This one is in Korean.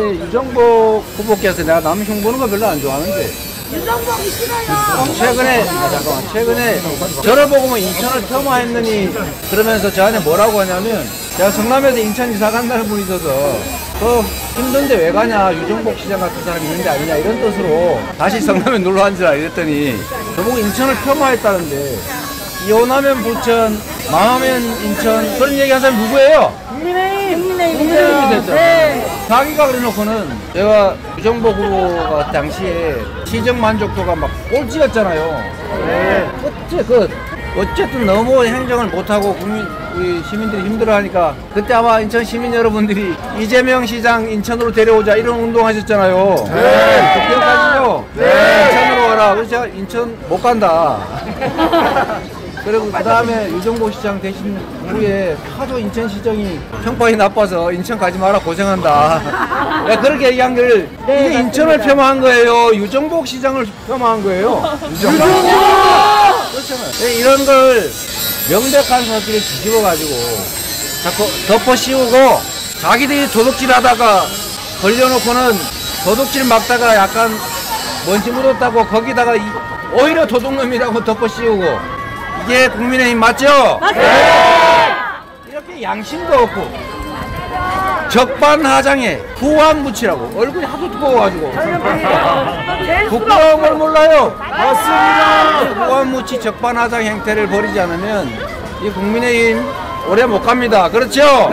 우리 유정복 후보께서 내가 남 흉 보는 거 별로 안 좋아하는데 유정복이 싫어요. 최근에 아, 잠깐만 최근에 저를 보고 뭐 인천을 폄하했느니 그러면서 저한테 뭐라고 하냐면 제가 성남에서 인천 이사 간다는 분이 있어서 그 힘든데 왜 가냐 유정복 시장 같은 사람이 있는데 아니냐 이런 뜻으로 다시 성남에 놀러 앉으라 이랬더니 저보고 인천을 폄하했다는데 이혼하면 부천 망하면 인천 그런 얘기 한 사람이 누구예요? 국민의힘. 국민의힘이 됐죠. 네. 자기가 그래놓고는 제가 유정복 후보가 당시에 시정 만족도가 막 꼴찌였잖아요. 네. 끝이 끝. 어쨌든 너무 행정을 못하고 국민 우리 시민들이 힘들어하니까 그때 아마 인천 시민 여러분들이 이재명 시장 인천으로 데려오자 이런 운동하셨잖아요. 네. 그 기억하시죠? 네. 인천으로 와라. 그래서 제가 인천 못 간다. 그리고 그 다음에 유정복 시장 되신 후에 하도 인천 시정이 평판이 나빠서 인천 가지 마라 고생한다. 야, 그렇게 얘기한 걸 이게 인천을 폄하한 거예요. 유정복 시장을 폄하한 거예요. 유정복! 그렇잖아요. 네, 이런 걸 명백한 사실을 뒤집어 가지고 자꾸 덮어 씌우고 자기들이 도둑질 하다가 걸려놓고는 도둑질 막다가 약간 먼지 묻었다고 거기다가 이- 오히려 도둑놈이라고 덮어 씌우고 이게 국민의힘 맞죠? 이렇게 양심도 없고 적반하장에 후한무치라고 얼굴이 하도 두꺼워가지고 부끄러운 걸 몰라요. 맞습니다. 후한무치 적반하장 행태를 벌이지 않으면 이 국민의힘 오래 못 갑니다. 그렇죠?